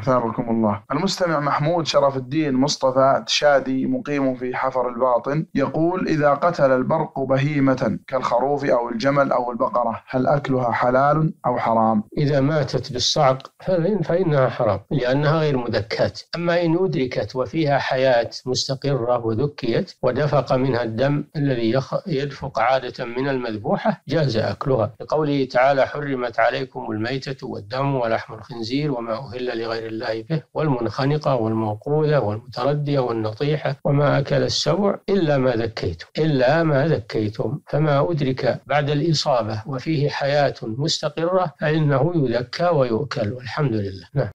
أثابكم الله. المستمع محمود شرف الدين مصطفى تشادي مقيم في حفر الباطن يقول إذا قتل البرق بهيمة كالخروف أو الجمل أو البقرة هل أكلها حلال أو حرام؟ إذا ماتت بالصعق فإنها حرام لأنها غير مذكاة أما إن أدركت وفيها حياة مستقرة وذكيت ودفق منها الدم الذي يدفق عادة من المذبوحة جاز أكلها. لقوله تعالى حرمت عليكم الميتة والدم ولحم الخنزير وما أهل لغير الله به والمنخنقة والموقوذة والمتردية والنطيحة وما أكل السبع إلا ما ذكيتم إلا ما ذكيتم فما أدرك بعد الإصابة وفيه حياة مستقرة فإنه يذكى ويؤكل والحمد لله. نعم.